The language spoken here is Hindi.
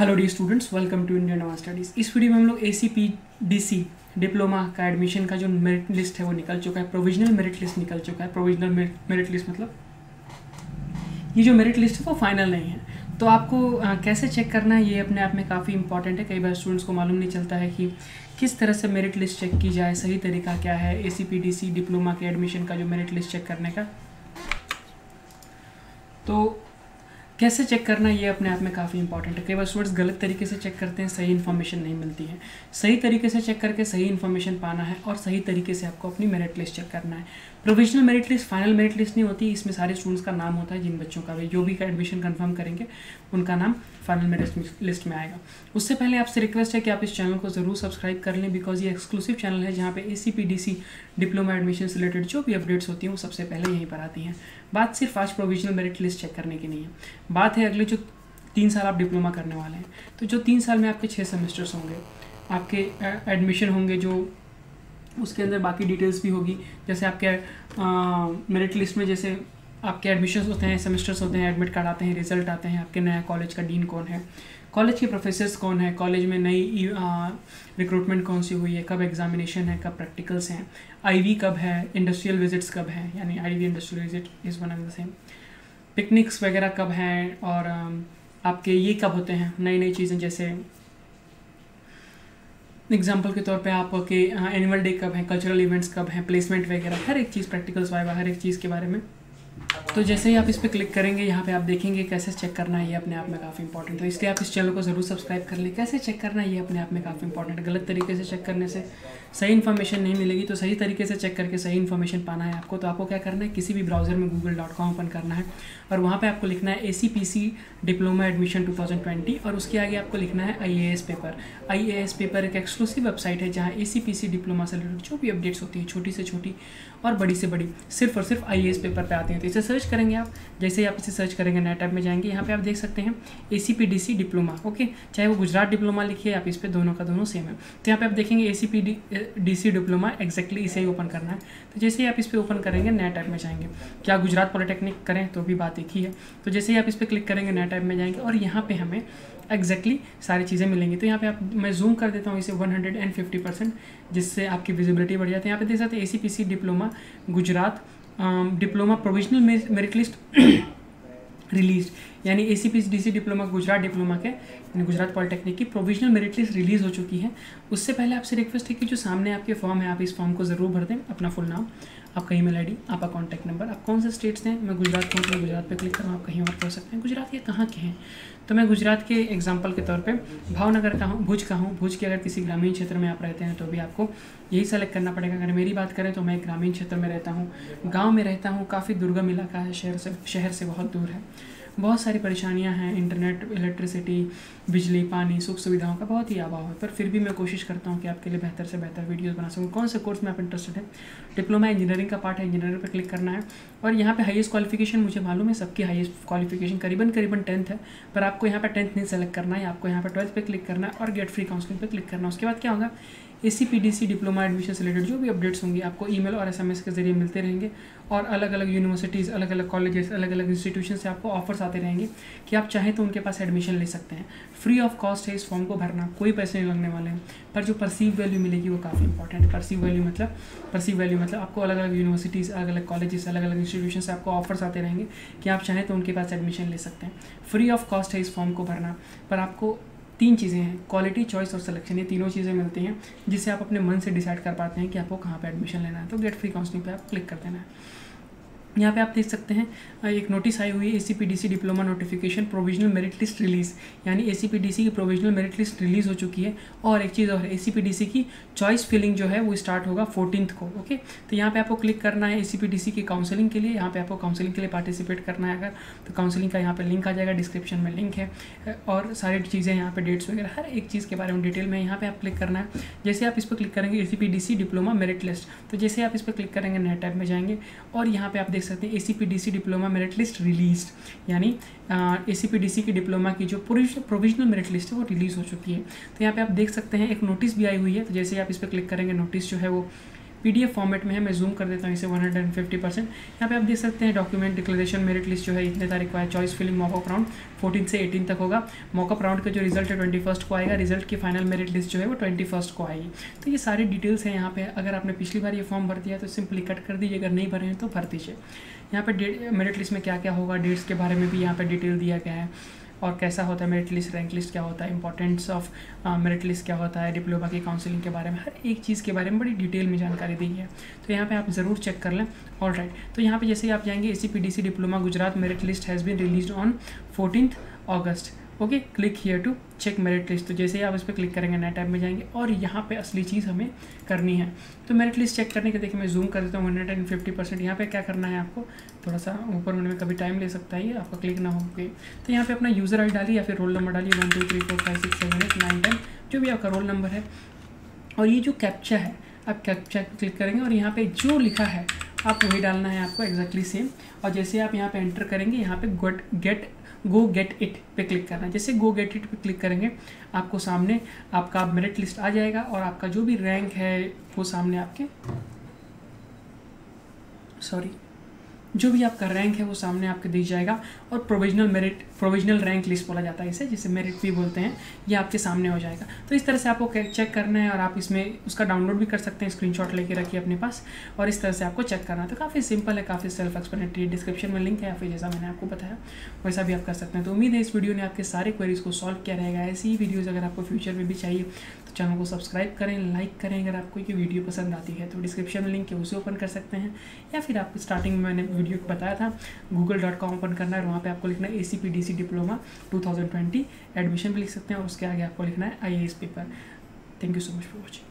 Hello the students welcome to Indian नवा स्टडीज़ इस वीडियो में हम लोग ए सी पी डिप्लोमा का एडमिशन का जो मेरिट लिस्ट है वो निकल चुका है। प्रोविजनल मेरिट लिस्ट निकल चुका है। प्रोविजनल मेरिट लिस्ट मतलब ये जो मेरिट लिस्ट है वो फाइनल नहीं है। तो आपको आ, कैसे चेक करना है ये अपने आप में काफ़ी इंपॉर्टेंट है। कई बार स्टूडेंट्स को मालूम नहीं चलता है कि किस तरह से मेरिट लिस्ट चेक की जाए सही तरीका क्या है ए सी पी डिप्लोमा के एडमिशन का जो मेरिट लिस्ट चेक करने का। तो कैसे चेक करना ये अपने आप में काफ़ी इंपॉर्टेंट है। कई बार स्टूडेंट्स गलत तरीके से चेक करते हैं, सही इन्फॉर्मेशन नहीं मिलती है। सही तरीके से चेक करके सही इन्फॉर्मेशन पाना है और सही तरीके से आपको अपनी मेरिट लिस्ट चेक करना है। Provisional merit list final merit list नहीं होती, इसमें सारे स्टूडेंट्स का नाम होता है, जिन बच्चों का भी। जो भी एडमिशन कन्फर्म करेंगे, उनका नाम फाइनल मेरिट लिस्ट में आएगा। उससे पहले आपसे रिक्वेस्ट है कि आप इस चैनल को ज़रूर सब्सक्राइब कर लें बिकॉज़ ये एक्सक्लूसिव चैनल है जहाँ पे A C diploma admission related जो भी अपडेट्स होती हैं, वो सबसे पहले यहीं पर आती हैं। बात सिर्फ़ आज प्रोविजनल मेरिट लिस्ट चेक करने की नहीं है। बात है अगले जो तीन साल आप डिप्लोमा करने वाले हैं। तो जो तीन साल में आपके छः सेमेस्टर्स होंगे, आपके एडमिशन होंगे जो उसके अंदर बाकी डिटेल्स भी होगी, जैसे आपके मेरिट लिस्ट में जैसे आपके एडमिशन्स होते हैं सेमेस्टर्स होते हैं एडमिट कार्ड आते हैं रिज़ल्ट आते हैं, आपके नया कॉलेज का डीन कौन है कॉलेज के प्रोफेसर्स कौन है? कॉलेज में नई रिक्रूटमेंट कौन सी हुई है? कब एग्जामिनेशन है? कब प्रैक्टिकल्स हैं? आईवी कब है? इंडस्ट्रियल विजिट्स कब हैं? यानी IV industrial visit is one and the same picnics वगैरह कब हैं? और आपके ये कब होते हैं? नई नई चीज़ें जैसे एग्ज़ाम्पल के तौर पे आपके एनुअल डे कब है? कल्चरल इवेंट्स कब हैं? प्लेसमेंट वगैरह, हर एक चीज़ प्रैक्टिकल्स वाइवा, हर एक चीज़ के बारे में। तो जैसे ही आप इस पर क्लिक करेंगे, यहाँ पे आप देखेंगे कैसे चेक करना है, ये अपने आप में काफ़ी इंपॉर्टेंट तो इसलिए आप इस चैनल को ज़रूर सब्सक्राइब कर लें। कैसे चेक करना है, ये अपने आप में काफ़ी इंपॉर्टेंट गलत तरीके से चेक करने से सही इन्फॉर्मेशन नहीं मिलेगी तो सही तरीके से चेक करके सही इन्फॉर्मेशन पाना है आपको। तो आपको क्या करना है, किसी भी ब्राउज़र में गूगल डॉट कॉम ओपन करना है और वहाँ पर आपको लिखना है A C P C diploma admission two thousand twenty और उसके आगे आपको लिखना है I A S paper I A S paper एक एक्सक्लूसिव वेबसाइट है जहाँ A C P C diploma से रिलेटेड जो भी अपडेट्स होती है, छोटी से छोटी और बड़ी से बड़ी, सिर्फ़ और सिर्फ़ आई ए एस पेपर पर आते हैं। तो इसे सर्च करेंगे आप। जैसे ही आप इसे सर्च करेंगे नेट ऐप में जाएँगे, यहाँ पे आप देख सकते हैं A C P D C diploma okay चाहे वो गुजरात डिप्लोमा लिखिए, आप इस पर दोनों का दोनों सेम है। तो यहाँ पे आप देखेंगे A C D D C diploma exactly इसे ही ओपन करना है। तो जैसे ही आप इस पर ओपन करेंगे नेट ऐप में जाएँगे। क्या गुजरात पॉलिटेक्निक करें तो भी बात एक ही है। तो जैसे ही आप इस पर क्लिक करेंगे नेट ऐप में जाएँगे और यहाँ पे हमें एग्जैक्टली exactly सारी चीज़ें मिलेंगी। तो यहाँ पे आप, मैं जूम कर देता हूँ इसे 150 परसेंट जिससे आपकी विजिबिलिटी बढ़ जाती है। यहाँ पे देख सकते हैं A C P C diploma Gujarat diploma provisional merit list release यानी A C P D C diploma Gujarat diploma के, यानी गुजरात पॉलिटेक्निक की प्रोविजनल मेरिट लिस्ट रिलीज़ हो चुकी है। उससे पहले आपसे रिक्वेस्ट है कि जो सामने आपके फॉर्म है, आप इस फॉर्म को ज़रूर भर दें, अपना फुल नाम। आपका ईमेल आईडी, आपका कॉन्टैक्ट नंबर आप कौन से स्टेट्स हैं? मैं गुजरात का तो गुजरात पे क्लिक करूँ, आप कहीं और कर सकते हैं। गुजरात ये कहाँ के हैं? तो मैं गुजरात के एग्ज़ाम्पल के तौर पे भावनगर का हूँ, भुज का हूँ? भुज के अगर किसी ग्रामीण क्षेत्र में आप रहते हैं तो भी आपको यही सेलेक्ट करना पड़ेगा। अगर मेरी बात करें तो मैं ग्रामीण क्षेत्र में रहता हूँ, गाँव में रहता हूँ, काफ़ी दुर्गम इलाका है, शहर से शहर से बहुत दूर है। बहुत सारी परेशानियाँ हैं इंटरनेट इलेक्ट्रिसिटी बिजली, पानी, सुख सुविधाओं का बहुत ही अभाव है। पर फिर भी मैं कोशिश करता हूँ कि आपके लिए बेहतर से बेहतर वीडियोस बना सकूँ। कौन से कोर्स में आप इंटरेस्टेड है? डिप्लोमा इंजीनियरिंग का पार्ट है इंजीनियरिंग पर क्लिक करना है। और यहाँ पे हाईएस्ट क्वालिफिकेशन मुझे मालूम है, सबकी हाईएस्ट क्वालिफिकेशन करीबन करीबन टेंथ है। पर आपको यहाँ पर टेंथ नहीं सेलेक्ट करना है, आपको यहाँ पर ट्वेल्थ पे क्लिक करना है और गेट फ्री काउंसलिंग पर क्लिक करना है। उसके बाद क्या होगा? ए सी डिप्लोमा एडमिशन से रिलेटेड जो भी अपडेट्स होंगे, आपको ईमेल और एसएमएस के ज़रिए मिलते रहेंगे और अलग अलग यूनिवर्सिटीज़ अलग अलग कॉलेजेस अलग अलग इंस्टीट्यूशन से आपको ऑफर्स आते रहेंगे कि आप चाहें तो उनके पास एडमिशन ले सकते हैं। फ्री ऑफ़ कॉस्ट है इस फॉर्म को भरना, कोई पैसे नहीं लगने वाले हैं, पर जो परसीव वैल्यू मिलेगी वो काफ़ी इंपॉर्टेंट है। परसीव वैल्यू मतलब परसीव वैल्यू मतलब आपको अलग अलग यूनिवर्सिटीज़ अलग अलग कॉलेजेस अलग अलग इंस्टीट्यूशन से आपको ऑफर्स आते रहेंगे कि आप चाहें तो उनके पास एडमिशन ले सकते हैं। फ्री ऑफ़ कॉस्ट है इस फॉर्म को भरना, पर आपको तीन चीज़ें हैं क्वालिटी चॉइस और सिलेक्शन ये तीनों चीज़ें मिलती हैं, जिससे आप अपने मन से डिसाइड कर पाते हैं कि आपको कहाँ पर एडमिशन लेना है। तो गेट फ्री काउंसलिंग पर आप क्लिक कर देना है। यहाँ पे आप देख सकते हैं एक नोटिस आई हुई है A diploma notification provisional merit list release यानी ए सी की प्रोविजनल मेरिट लिस्ट रिलीज़ हो चुकी है और एक चीज़ और ए सी की चॉइस फिलिंग जो है, वो स्टार्ट होगा फोर्टीन को ओके तो यहाँ पे आपको क्लिक करना है ए सी की काउंसलिंग के लिए, यहाँ पे आपको काउंसलिंग के लिए पार्टिसिपेट करना है अगर तो काउंसलिंग का यहाँ पर लिंक आ जाएगा डिस्क्रिप्शन में लिंक है और सारी चीज़ें यहाँ पर डेट्स वगैरह, हर एक चीज़ के बारे में डिटेल में यहाँ पर आप क्लिक करना है। जैसे आप इस पर क्लिक करेंगे A C diploma merit list तो जैसे आप इस पर क्लिक करेंगे नेट टैब में जाएँगे, और यहाँ पे आप देख सकते हैं A diploma merit list release यानी ए सी पी डी सी की डिप्लोमा की जो प्रोविजनल मेरिट लिस्ट है, वो रिलीज़ हो चुकी है। तो यहाँ पे आप देख सकते हैं, एक नोटिस भी आई हुई है। तो जैसे आप इस पर क्लिक करेंगे नोटिस जो है वो पीडीएफ फॉर्मेट में है, मैं जूम कर देता हूँ इसे one hundred and fifty percent यहाँ पे आप देख सकते हैं डॉक्यूमेंट डिक्लेरेशन मेरिट लिस्ट जो है, इतने तारीख को है choice filling mockup round fourteen से एटीन तक होगा। मॉकअप राउंड का जो रिज़ल्ट है ट्वेंटी फ़र्स्ट को आएगा। रिज़ल्ट की फाइनल मेरिट लिस्ट जो है, वो ट्वेंटी फ़र्स्ट को आएगी। तो ये सारी डिटेल्स हैं यहाँ पे। अगर आपने पिछली बार ये फॉर्म भर दिया तो सिंपली कट कर दीजिए। अगर नहीं भरे हैं तो भर दीजिए। यहाँ पे मेरिट लिस्ट में क्या क्या होगा डेट्स के बारे में भी यहाँ पे डिटेल दिया गया है। और कैसा होता है मेरिट लिस्ट रैंक लिस्ट क्या होता है इंपॉर्टेंस ऑफ़ मेरिट लिस्ट क्या होता है डिप्लोमा की काउंसिलिंग के बारे में, हर एक चीज़ के बारे में बड़ी डिटेल में जानकारी दी है। तो यहाँ पर आप ज़रूर चेक कर लें। ऑल राइट तो यहाँ पर जैसे ही आप जाएँगे A C diploma Gujarat merit list has been release on fourteen August okay, click here to check merit list तो जैसे ही आप इस पर क्लिक करेंगे, नए टैब में जाएँगे और यहाँ पे असली चीज़ हमें करनी है। तो मेरिट लिस्ट चेक करने के, देखिए मैं जूम कर देता हूँ हंड्रेड एंड फिफ्टी परसेंट यहाँ पर क्या करना है आपको? थोड़ा सा ऊपर होने में कभी टाइम ले सकता है आपका क्लिक ना हो गए तो यहाँ पे अपना यूज़र आई डालिए या फिर रोल नंबर डालिए one two three four five six seven eight nine ten जो भी आपका रोल नंबर है। और ये जो कैप्चा है, आप कैप्चा क्लिक करेंगे और यहाँ पे जो लिखा है, आप वही डालना है आपको एग्जैक्टली सेम और जैसे आप यहाँ पे एंटर करेंगे, यहाँ पे get get go get it पे क्लिक करना है। जैसे गो गेट इट पे क्लिक करेंगे, आपको सामने आपका मेरिट लिस्ट आ जाएगा और आपका जो भी रैंक है वो सामने आपके सॉरी जो भी आपका रैंक है वो सामने आपके दिख जाएगा और provisional merit provisional rank list बोला जाता है इसे, जिसे मेरिट भी बोलते हैं, ये आपके सामने हो जाएगा। तो इस तरह से आपको चेक करना है और आप इसमें उसका डाउनलोड भी कर सकते हैं स्क्रीनशॉट लेके रखिए अपने पास और इस तरह से आपको चेक करना है। तो काफ़ी सिंपल है, काफ़ी सेल्फ एक्सप्लेनेटरी डिस्क्रिप्शन में लिंक है, या फिर जैसा मैंने आपको बताया, वैसा भी आप कर सकते हैं। तो उम्मीद है इस वीडियो ने आपके सारे क्वेरीज को सॉल्व किया रहेगा। ऐसी ही वीडियोज़ अगर आपको फ्यूचर में भी चाहिए तो चैनल को सब्सक्राइब करें, लाइक करें अगर आपको ये वीडियो पसंद आती है तो डिस्क्रिप्शन में लिंक है, उसे ओपन कर सकते हैं। या फिर आपको स्टार्टिंग में मैंने वीडियो को बताया था, गूगल डॉट कॉम ओपन करना है वहाँ पर आपको लिखना है A C P D C diploma 2020 admission भी लिख सकते हैं, और उसके आगे आपको लिखना है I A S paper thank you so much for watching